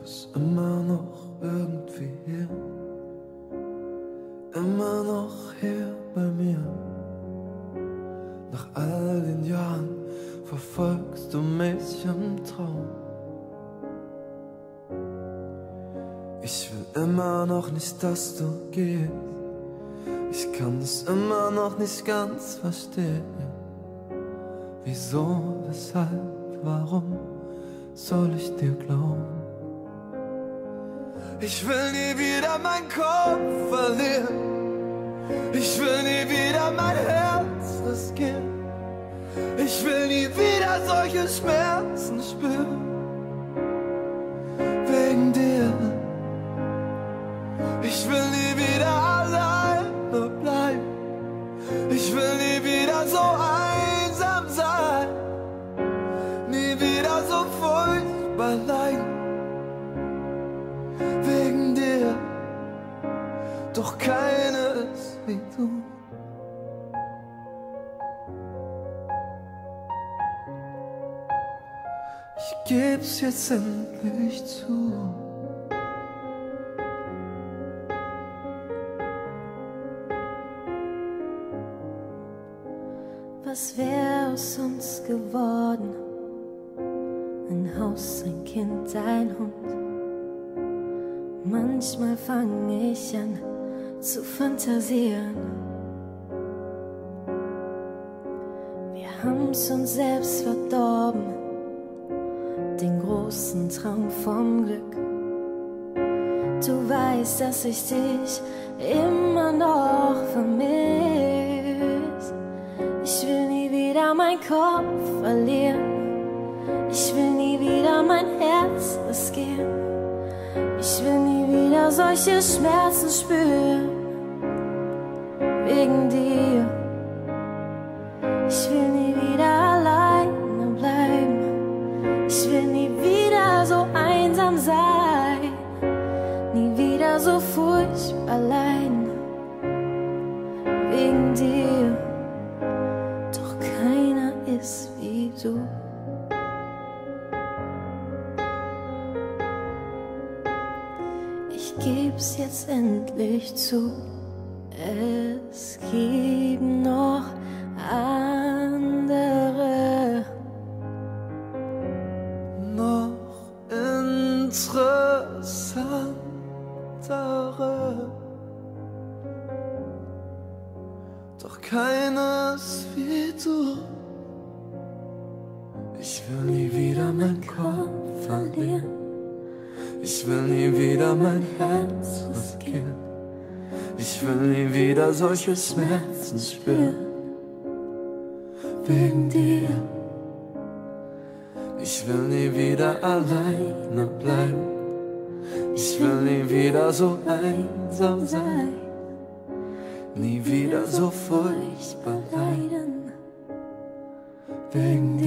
bist immer noch irgendwie hier, immer noch hier bei mir. Nach all den Jahren verfolgst du mich im Traum. Ich will immer noch nicht, dass du gehst. Ich kann es immer noch nicht ganz verstehen. Wieso, weshalb, warum soll ich dir glauben? Ich will nie wieder meinen Kopf verlieren. Ich will nie wieder mein Herz riskieren. Ich will nie wieder solche Schmerzen spüren. Wegen dir. Ich will nie wieder alleine bleiben. Ich will nie wieder so einsam Ich geb's jetzt endlich zu. Was wär aus uns geworden? Ein Haus, ein Kind, ein Hund. Manchmal fange ich an zu fantasieren. Wir haben's uns selbst verdorben, den großen Traum vom Glück. Du weißt, dass ich dich immer noch vermiss. Ich will nie wieder meinen Kopf verlieren. Ich will nie wieder mein Herz riskieren. Solche Schmerzen spüren. Wegen dir. Ich will nie wieder alleine bleiben. Ich will nie wieder so einsam sein. Nie wieder so furchtbar allein. Wegen dir. Doch keiner ist wie du. Geb's jetzt endlich zu. Es gibt noch andere. noch interessantere. Doch keines wie du. Ich will nie wieder meinen Kopf verlieren. Ich will nie wieder mein Herz riskieren. Ich will nie wieder solche Schmerzen spüren. Wegen dir. Ich will nie wieder alleine bleiben. Ich will nie wieder so einsam sein. Nie wieder so furchtbar leiden. Wegen dir.